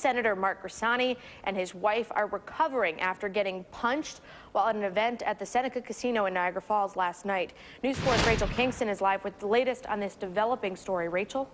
Senator Mark Grisanti and his wife are recovering after getting punched while at an event at the Seneca Casino in Niagara Falls last night. News 4's Rachel Kingston is live with the latest on this developing story. Rachel?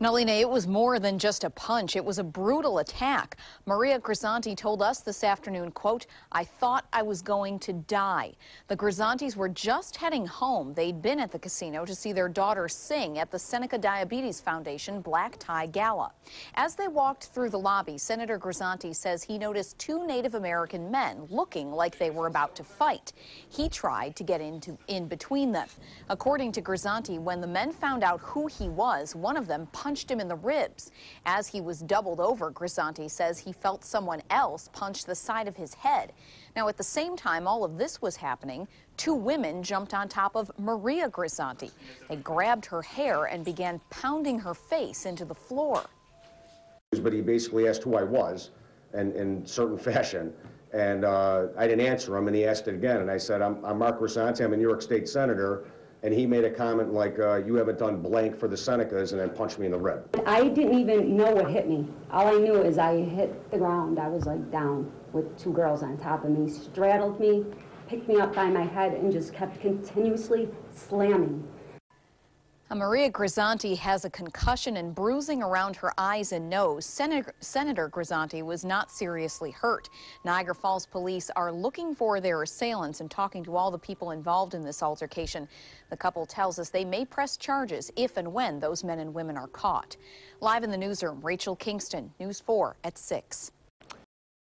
Nalina, it was more than just a punch. It was a brutal attack. Maria Grisanti told us this afternoon, quote, I thought I was going to die. The Grisantis were just heading home. They'd been at the casino to see their daughter sing at the Seneca Diabetes Foundation Black Tie Gala. As they walked through the lobby, Senator Grisanti says he noticed two Native American men looking like they were about to fight. He tried to get into in between them. According to Grisanti, when the men found out who he was, one of them punched punched him in the ribs. As he was doubled over, Grisanti says he felt someone else punch the side of his head. Now, at the same time all of this was happening, two women jumped on top of Maria Grisanti. They grabbed her hair and began pounding her face into the floor. But he basically asked who I was and in certain fashion. And uh, I didn't answer him, and he asked it again. And I said, I'm, I'm Mark Grisanti, I'm a New York State Senator and he made a comment like, uh, you haven't done blank for the Senecas, and then punched me in the rib. I didn't even know what hit me. All I knew is I hit the ground. I was like down with two girls on top of me, straddled me, picked me up by my head, and just kept continuously slamming. Maria Grisanti has a concussion and bruising around her eyes and nose. Senator, Senator Grisanti was not seriously hurt. Niagara Falls police are looking for their assailants and talking to all the people involved in this altercation. The couple tells us they may press charges if and when those men and women are caught. Live in the newsroom, Rachel Kingston, News 4 at 6.